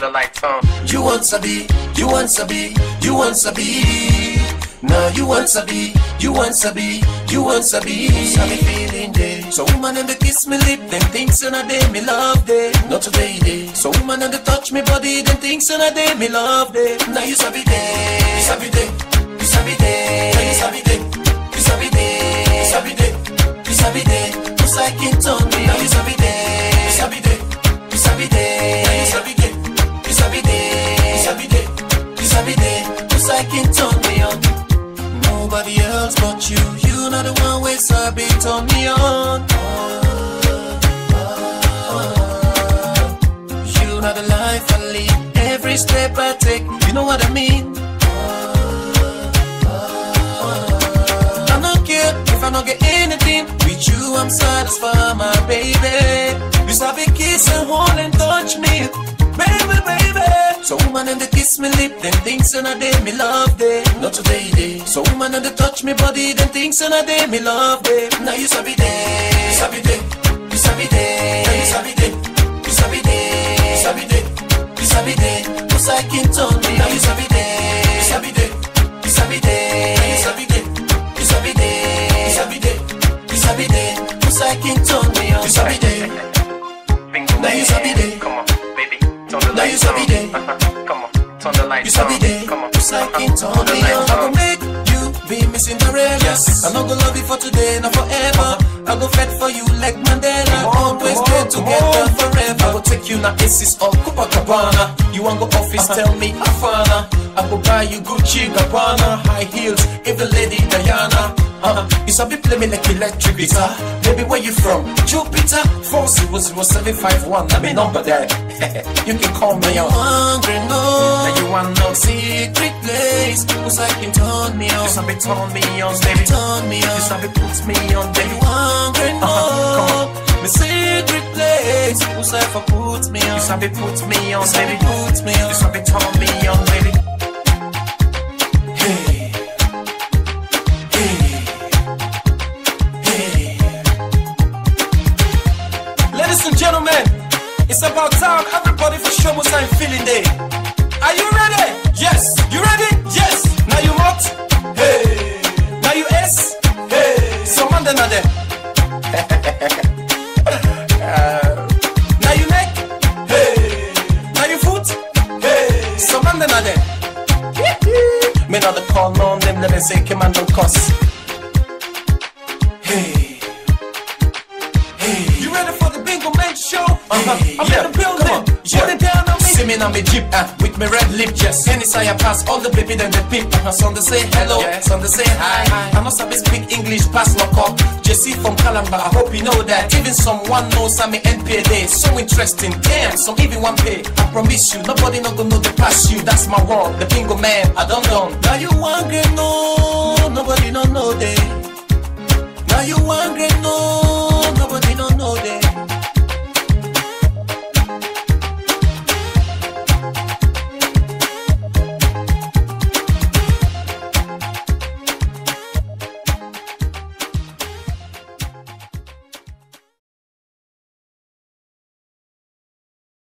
lights on. You want sabi, you want sabi, you want sabi. Now you want sabi, you want sabi, you want sabi. Sabi feeling day. So woman and they kiss me lip, them things in a day me love day. Not today day. So woman and they touch me body, them things in a day me love day. Now you sabi day, you sabi day, you sabi day, Now you sabi day, you sabi day, you sabi day, you sabi day. Just like it on me. Now you sabi day, Like it me on. Nobody else but you. You not the one with sabi turn me on. You not the life I lead. Every step I take, you know what I mean. I don't care if I don't get anything with you. I'm satisfied, my baby. You sabi kiss and hold and touch me. So woman and they kiss me lip, them things and I day me love day. Not today day. So woman and they touch me body, them things and I day me love day. Now you sabi day, you sabi day, you sabi day, Now you sabi day, you sabi day, you sabi day, you sabi day. Cause I can turn me. Now you sabi day, you sabi day, you sabi day, Now you sabi day, you sabi day, you sabi day, you sabi day. Cause I can turn me. You sabi day. Now you sabi day. Come on, baby. Turn the Now you sabi day. Like uh-huh. it on turn the me I go make you be me Cinderella. Yes. I no go love you for today, not forever. I go fight for you like Mandela. Always stay together forever. I go take you now Aces or Copacabana. You want go office, tell me Afana. I go buy you Gucci, Gabbana, high heels, even Lady Diana. Uh-huh. You sabi play me like electric guitar. Baby, where you from? Jupiter, 400751. Let me number that. you can call me on. Hungry, no. Now you want no secret place. Cause I can turn me on. You sabi turn me on, baby. Turn me on. You sabi put me on, baby. Hungry, no. Uh-huh, My secret place. Cause I for put me on. You sabi put me on, baby. put me on. You sabi turn me on, baby. Hey. Hey. Hey. Ladies and gentlemen, it's about time everybody for show us I'm feeling day. Man then there. Now you neck? Hey. Now you foot? Hey. So man then there. Me not the call on them, let me say come and don't cuss. Hey. Hey. You ready for the Bingo Man show? Uh-huh. Hey, I'm yeah, in the building. Put it down on me. See me now me jeep uh, with me red lip just Anytime I pass all the baby then they peep. Uh, Some they say hello, Yeah. some they say hi, hi. I must have speak English pass no cop JC from Calamba, I hope you know that Even someone knows I'm NPA day. So interesting, damn, some even one pay. I promise you, nobody not gonna know the past you. That's my word, the bingo man, I don't know. Now you hungry, no, nobody don't know that